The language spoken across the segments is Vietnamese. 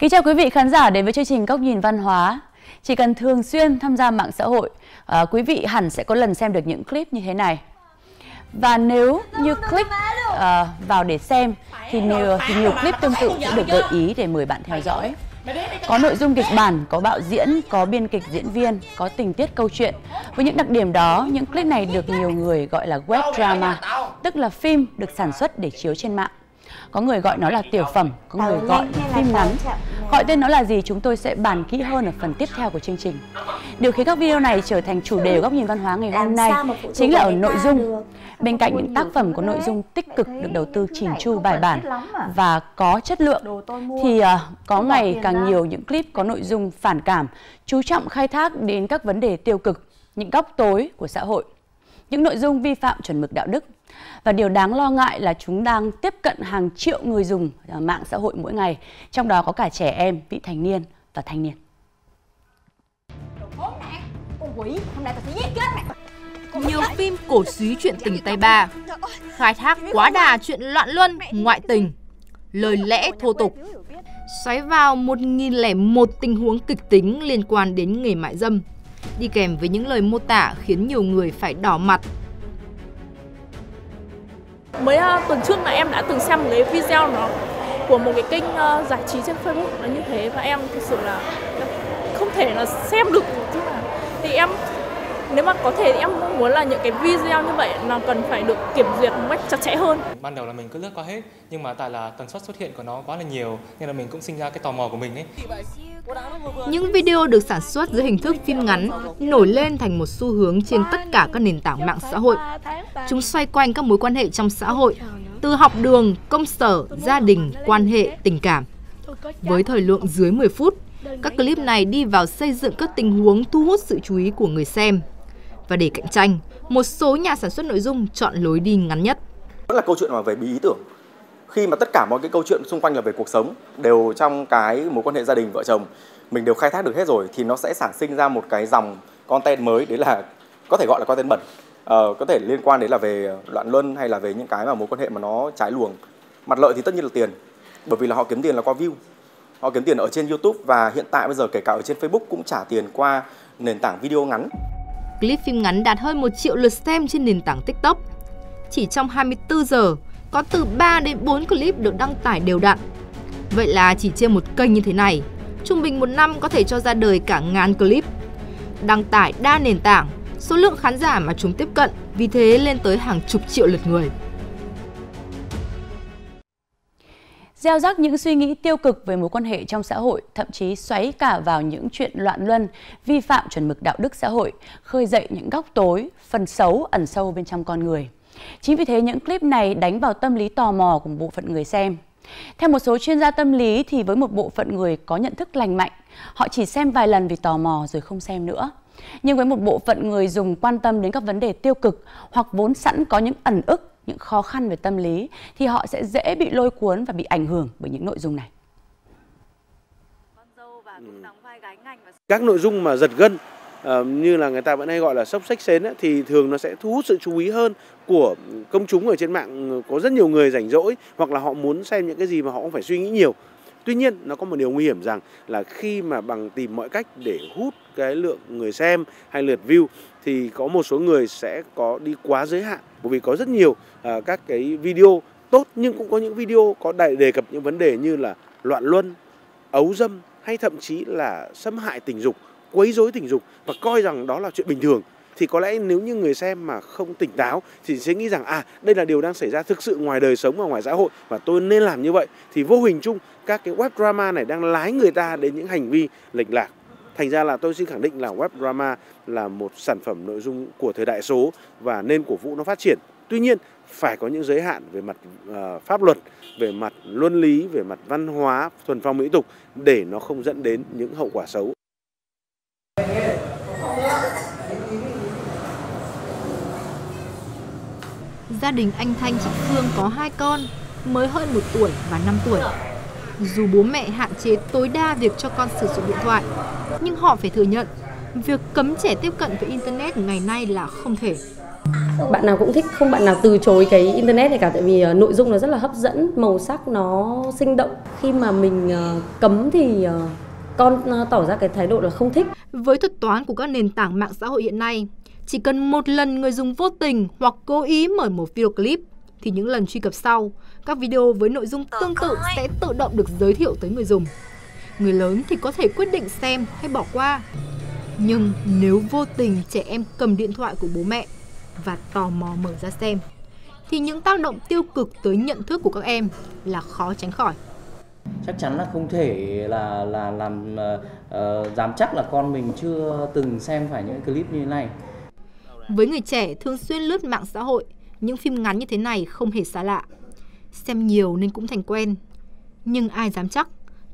Kính chào quý vị khán giả đến với chương trình Góc nhìn văn hóa. Chỉ cần thường xuyên tham gia mạng xã hội, à, quý vị hẳn sẽ có lần xem được những clip như thế này. Và nếu như click à, vào để xem thì nhiều, thì nhiều clip tương tự sẽ được gợi ý để mời bạn theo dõi. Có nội dung kịch bản, có bạo diễn, có biên kịch diễn viên, có tình tiết câu chuyện. Với những đặc điểm đó, những clip này được nhiều người gọi là web drama, tức là phim được sản xuất để chiếu trên mạng. Có người gọi nó là tiểu phẩm, có người gọi là phim ngắn. Gọi tên nó là gì chúng tôi sẽ bàn kỹ hơn ở phần tiếp theo của chương trình. Điều khiến các video này trở thành chủ đề góc nhìn văn hóa ngày hôm nay chính là ở nội dung. Bên cạnh những tác phẩm có nội dung tích cực được đầu tư chỉnh chu bài bản và có chất lượng. Thì uh, có ngày càng nhiều những clip có nội dung phản cảm, chú trọng khai thác đến các vấn đề tiêu cực, những góc tối của xã hội những nội dung vi phạm chuẩn mực đạo đức. Và điều đáng lo ngại là chúng đang tiếp cận hàng triệu người dùng à, mạng xã hội mỗi ngày, trong đó có cả trẻ em, vị thành niên và thanh niên. Nhiều phim cổ suý chuyện tình tay ba, khai thác quá đà chuyện loạn luân, ngoại tình, lời lẽ thô tục, xoáy vào 1001 tình huống kịch tính liên quan đến nghề mại dâm, đi kèm với những lời mô tả khiến nhiều người phải đỏ mặt. Mới uh, tuần trước là em đã từng xem một cái video nó của một cái kênh uh, giải trí trên Facebook nó như thế và em thực sự là không thể là xem được chứ mà thì em nếu mà có thể thì em cũng muốn là những cái video như vậy nó cần phải được kiểm duyệt một cách chặt chẽ hơn. Ban đầu là mình cứ lướt qua hết nhưng mà tại là tần suất xuất hiện của nó quá là nhiều nên là mình cũng sinh ra cái tò mò của mình ấy. Những video được sản xuất dưới hình thức phim ngắn nổi lên thành một xu hướng trên tất cả các nền tảng mạng xã hội. Chúng xoay quanh các mối quan hệ trong xã hội, từ học đường, công sở, gia đình, quan hệ, tình cảm. Với thời lượng dưới 10 phút, các clip này đi vào xây dựng các tình huống thu hút sự chú ý của người xem. Và để cạnh tranh, một số nhà sản xuất nội dung chọn lối đi ngắn nhất. Vẫn là câu chuyện mà về bí ý tưởng. Khi mà tất cả mọi cái câu chuyện xung quanh là về cuộc sống đều trong cái mối quan hệ gia đình vợ chồng mình đều khai thác được hết rồi thì nó sẽ sản sinh ra một cái dòng content mới đấy là có thể gọi là content bẩn ờ, có thể liên quan đến là về loạn luân hay là về những cái mà mối quan hệ mà nó trái luồng mặt lợi thì tất nhiên là tiền bởi vì là họ kiếm tiền là qua view họ kiếm tiền ở trên YouTube và hiện tại bây giờ kể cả ở trên Facebook cũng trả tiền qua nền tảng video ngắn clip phim ngắn đạt hơn 1 triệu lượt xem trên nền tảng TikTok. Chỉ trong 24 giờ, có từ 3 đến 4 clip được đăng tải đều đặn. Vậy là chỉ trên một kênh như thế này, trung bình một năm có thể cho ra đời cả ngàn clip. Đăng tải đa nền tảng, số lượng khán giả mà chúng tiếp cận vì thế lên tới hàng chục triệu lượt người. Gieo rắc những suy nghĩ tiêu cực về mối quan hệ trong xã hội, thậm chí xoáy cả vào những chuyện loạn luân, vi phạm chuẩn mực đạo đức xã hội, khơi dậy những góc tối, phần xấu ẩn sâu bên trong con người. Chính vì thế những clip này đánh vào tâm lý tò mò của một bộ phận người xem. Theo một số chuyên gia tâm lý thì với một bộ phận người có nhận thức lành mạnh, họ chỉ xem vài lần vì tò mò rồi không xem nữa. Nhưng với một bộ phận người dùng quan tâm đến các vấn đề tiêu cực hoặc vốn sẵn có những ẩn ức những khó khăn về tâm lý thì họ sẽ dễ bị lôi cuốn và bị ảnh hưởng bởi những nội dung này. Các nội dung mà giật gân uh, như là người ta vẫn hay gọi là sốc sách xến ấy, thì thường nó sẽ thu hút sự chú ý hơn của công chúng ở trên mạng có rất nhiều người rảnh rỗi hoặc là họ muốn xem những cái gì mà họ không phải suy nghĩ nhiều tuy nhiên nó có một điều nguy hiểm rằng là khi mà bằng tìm mọi cách để hút cái lượng người xem hay lượt view thì có một số người sẽ có đi quá giới hạn. Bởi vì có rất nhiều uh, các cái video tốt nhưng cũng có những video có đại đề cập những vấn đề như là loạn luân, ấu dâm hay thậm chí là xâm hại tình dục, quấy rối tình dục và coi rằng đó là chuyện bình thường. Thì có lẽ nếu như người xem mà không tỉnh táo thì sẽ nghĩ rằng à đây là điều đang xảy ra thực sự ngoài đời sống và ngoài xã hội và tôi nên làm như vậy. Thì vô hình chung các cái web drama này đang lái người ta đến những hành vi lệch lạc thành ra là tôi xin khẳng định là web drama là một sản phẩm nội dung của thời đại số và nên cổ vũ nó phát triển tuy nhiên phải có những giới hạn về mặt uh, pháp luật về mặt luân lý về mặt văn hóa thuần phong mỹ tục để nó không dẫn đến những hậu quả xấu Gia đình anh Thanh chị Phương có hai con, mới hơn một tuổi và 5 tuổi. Dù bố mẹ hạn chế tối đa việc cho con sử dụng điện thoại, nhưng họ phải thừa nhận việc cấm trẻ tiếp cận với Internet ngày nay là không thể. bạn nào cũng thích không bạn nào từ chối cái internet này cả tại vì uh, nội dung nó rất là hấp dẫn màu sắc nó sinh động khi mà mình uh, cấm thì uh, con tỏ ra cái thái độ là không thích với thuật toán của các nền tảng mạng xã hội hiện nay chỉ cần một lần người dùng vô tình hoặc cố ý mở một video clip thì những lần truy cập sau, các video với nội dung tương tự sẽ tự động được giới thiệu tới người dùng. Người lớn thì có thể quyết định xem hay bỏ qua. Nhưng nếu vô tình trẻ em cầm điện thoại của bố mẹ và tò mò mở ra xem, thì những tác động tiêu cực tới nhận thức của các em là khó tránh khỏi chắc chắn là không thể là là làm uh, dám chắc là con mình chưa từng xem phải những clip như thế này với người trẻ thường xuyên lướt mạng xã hội, những phim ngắn như thế này không hề xa lạ. Xem nhiều nên cũng thành quen. Nhưng ai dám chắc,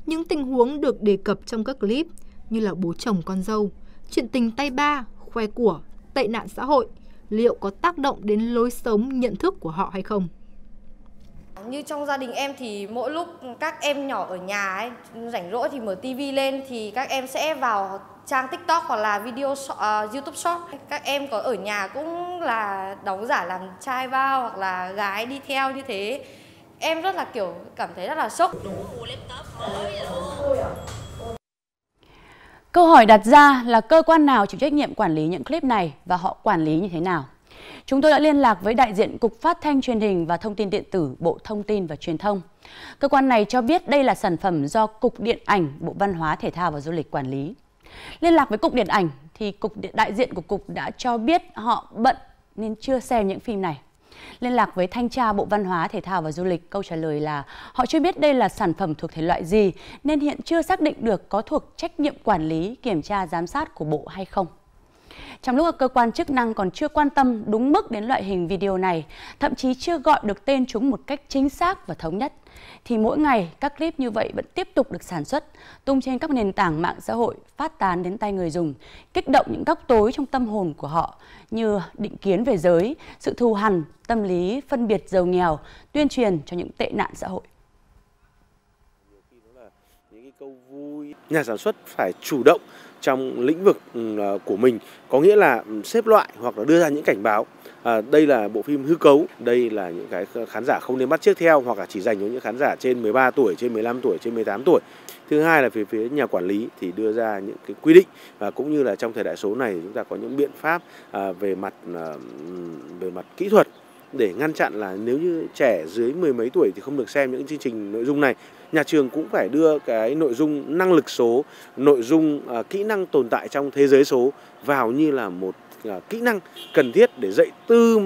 những tình huống được đề cập trong các clip như là bố chồng con dâu, chuyện tình tay ba, khoe của, tệ nạn xã hội, liệu có tác động đến lối sống, nhận thức của họ hay không? Như trong gia đình em thì mỗi lúc các em nhỏ ở nhà ấy, rảnh rỗi thì mở tivi lên thì các em sẽ vào trang TikTok hoặc là video uh, YouTube Short. Các em có ở nhà cũng là đóng giả làm trai bao hoặc là gái đi theo như thế. Em rất là, kiểu, cảm thấy rất là sốc. Câu hỏi đặt ra là cơ quan nào chịu trách nhiệm quản lý những clip này và họ quản lý như thế nào? Chúng tôi đã liên lạc với đại diện Cục Phát thanh Truyền hình và Thông tin Điện tử, Bộ Thông tin và Truyền thông. Cơ quan này cho biết đây là sản phẩm do Cục Điện ảnh, Bộ Văn hóa, Thể thao và Du lịch quản lý. Liên lạc với Cục Điện ảnh thì cục đại diện của Cục đã cho biết họ bận nên chưa xem những phim này. Liên lạc với Thanh tra Bộ Văn hóa, Thể thao và Du lịch, câu trả lời là họ chưa biết đây là sản phẩm thuộc thể loại gì nên hiện chưa xác định được có thuộc trách nhiệm quản lý, kiểm tra, giám sát của Bộ hay không. Trong lúc cơ quan chức năng còn chưa quan tâm đúng mức đến loại hình video này, thậm chí chưa gọi được tên chúng một cách chính xác và thống nhất, thì mỗi ngày các clip như vậy vẫn tiếp tục được sản xuất, tung trên các nền tảng mạng xã hội, phát tán đến tay người dùng, kích động những góc tối trong tâm hồn của họ như định kiến về giới, sự thù hằn, tâm lý, phân biệt giàu nghèo, tuyên truyền cho những tệ nạn xã hội. Nhà sản xuất phải chủ động trong lĩnh vực ừ, à, của mình có nghĩa là xếp loại hoặc là đưa ra những cảnh báo. À, đây là bộ phim hư cấu đây là những cái khán giả không nên bắt chước theo hoặc là chỉ dành cho những khán giả trên 13 tuổi trên 15 tuổi trên 18 tuổi. Thứ hai là phía phía nhà quản lý thì đưa ra những cái quy định và cũng như là trong thời đại số này chúng ta có những biện pháp à, về mặt à, về mặt kỹ thuật để ngăn chặn là nếu như trẻ dưới mười mấy tuổi thì không được xem những chương trình nội dung này nhà trường cũng phải đưa cái nội dung năng lực số nội dung uh, kỹ năng tồn tại trong thế giới số vào như là một uh, kỹ năng cần thiết để dạy từ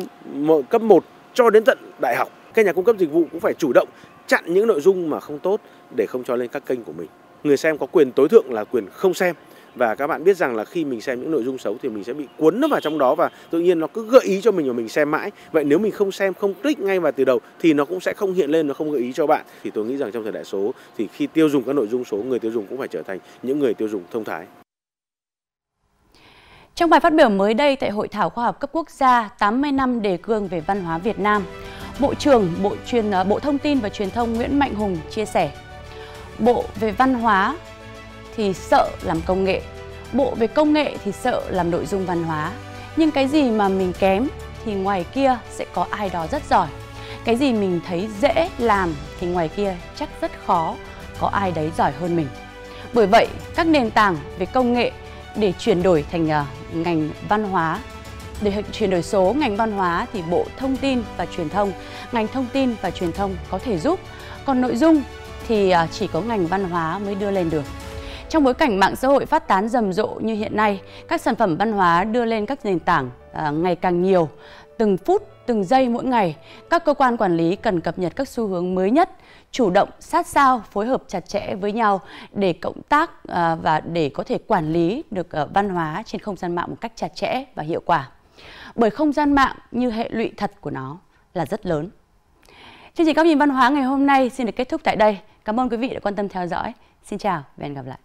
cấp 1 cho đến tận đại học. Các nhà cung cấp dịch vụ cũng phải chủ động chặn những nội dung mà không tốt để không cho lên các kênh của mình. Người xem có quyền tối thượng là quyền không xem và các bạn biết rằng là khi mình xem những nội dung xấu thì mình sẽ bị cuốn nó vào trong đó và tự nhiên nó cứ gợi ý cho mình và mình xem mãi. Vậy nếu mình không xem không click ngay vào từ đầu thì nó cũng sẽ không hiện lên nó không gợi ý cho bạn. Thì tôi nghĩ rằng trong thời đại số thì khi tiêu dùng các nội dung số người tiêu dùng cũng phải trở thành những người tiêu dùng thông thái. Trong bài phát biểu mới đây tại Hội thảo khoa học cấp quốc gia 80 năm đề cương về văn hóa Việt Nam, Bộ trưởng Bộ truyền Bộ Thông tin và Truyền thông Nguyễn Mạnh Hùng chia sẻ: Bộ về văn hóa thì sợ làm công nghệ bộ về công nghệ thì sợ làm nội dung văn hóa nhưng cái gì mà mình kém thì ngoài kia sẽ có ai đó rất giỏi cái gì mình thấy dễ làm thì ngoài kia chắc rất khó có ai đấy giỏi hơn mình bởi vậy các nền tảng về công nghệ để chuyển đổi thành uh, ngành văn hóa để chuyển đổi số ngành văn hóa thì Bộ Thông tin và Truyền thông, ngành thông tin và truyền thông có thể giúp. Còn nội dung thì uh, chỉ có ngành văn hóa mới đưa lên được. Trong bối cảnh mạng xã hội phát tán rầm rộ như hiện nay, các sản phẩm văn hóa đưa lên các nền tảng à, ngày càng nhiều. Từng phút, từng giây mỗi ngày, các cơ quan quản lý cần cập nhật các xu hướng mới nhất, chủ động sát sao phối hợp chặt chẽ với nhau để cộng tác à, và để có thể quản lý được à, văn hóa trên không gian mạng một cách chặt chẽ và hiệu quả. Bởi không gian mạng như hệ lụy thật của nó là rất lớn. Chương trình góc nhìn văn hóa ngày hôm nay xin được kết thúc tại đây. Cảm ơn quý vị đã quan tâm theo dõi. Xin chào và hẹn gặp lại.